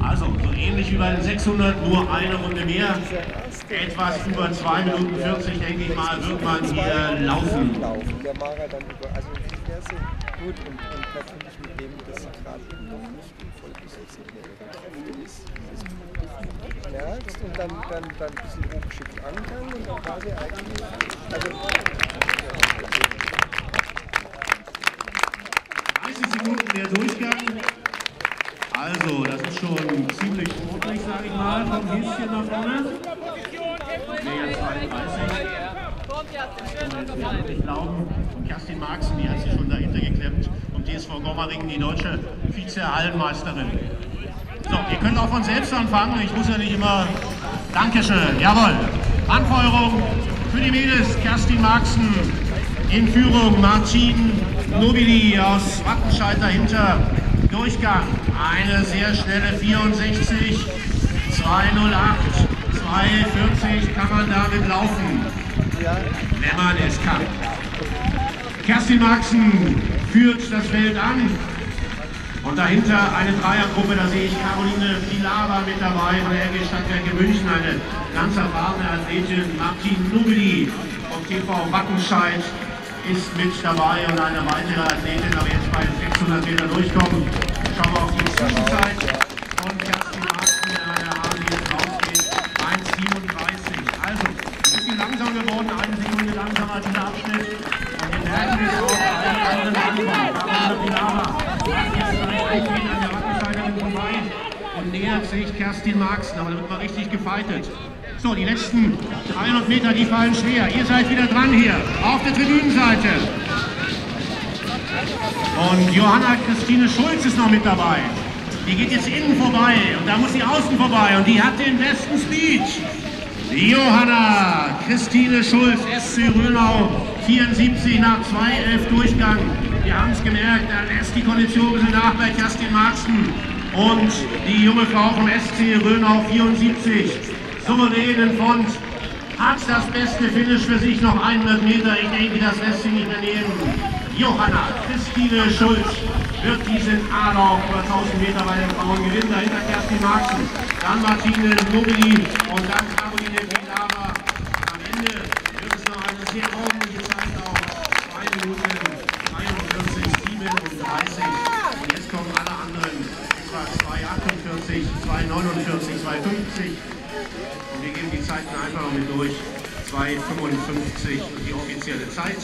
Also, so ähnlich wie bei den 600, nur eine Runde mehr. Etwas über 2 Minuten 40, denke ich mal, wird man hier laufen. Der Mara dann über, also der ist gut und, natürlich mit dem, dass sie gerade noch nicht im vollbesetzten Kräfte ist, und dann, dann, dann ein bisschen hochgeschickt ankern und dann war eigentlich, also 30 Sekunden der Durchgang. Also, das ist schon ziemlich sportlich, sage ich mal, vom Häschen nach vorne. Nee, jetzt 32. Ich glaube, und Kerstin Marxen, die hat sich schon dahinter geklemmt. Und DSV Gommeringen, die deutsche Vize-Hallenmeisterin. So, ihr könnt auch von selbst anfangen. Ich muss ja nicht immer. Dankeschön. Jawohl. Anfeuerung für die Mädels. Kerstin Marxen in Führung. Martin Nobili aus Wattenscheid dahinter. Durchgang. Eine sehr schnelle 64. 208. 240 kann man damit laufen. Wenn man es kann. Kerstin Marxen führt das Feld an. Und dahinter eine Dreiergruppe, da sehe ich Caroline Pilara mit dabei von der RG Stadtwerke München, eine ganz erfahrene Athletin. Martin Nubeli vom TV Wattenscheid ist mit dabei und eine weitere Athletin, aber jetzt bei 600 Meter durchkommen. Schauen wir auf die Zwischenzeit von Kerstin Marxen, der Hase jetzt rausgeht. 1,37. Also, ein bisschen langsam geworden, eine Sekunde langsamer dieser Abschnitt. Und wir merken es auch bei den anderen Anfang. Macht jetzt gleich wieder an der Wattenscheiderin vorbei und nähert sich Kerstin Marxen, aber da wird mal richtig gefeitet. So, die letzten 300 Meter, die fallen schwer. Ihr seid wieder dran hier, auf der Tribünenseite. Und Johanna Christine Schulz ist noch mit dabei. Die geht jetzt innen vorbei und da muss sie außen vorbei und die hat den besten Speed. Johanna Christine Schulz, SC Rönau, 74 nach 2,11 Durchgang. Wir haben es gemerkt, da lässt die Kondition ein bisschen nach bei Kerstin Marxen. Und die junge Frau vom SC Rönau, 74, souverän in Front, hat das beste Finish für sich, noch 100 Meter. Ich denke, das lässt sie nicht mehr. Johanna Christine Schulz wird diesen A-Lauf über 1000 Meter bei den Frauen gewinnen. Dahinter Kerstin Marxen, dann Martine Nobili und dann Caroline Pilara. Am Ende wird es noch eine sehr ordentliche Zeit auf 2 Minuten 43, 37. Und jetzt kommen alle anderen etwa 2,48, 2,49, 2,50. Wir geben die Zeiten einfach noch mit durch. 2,55 die offizielle Zeit.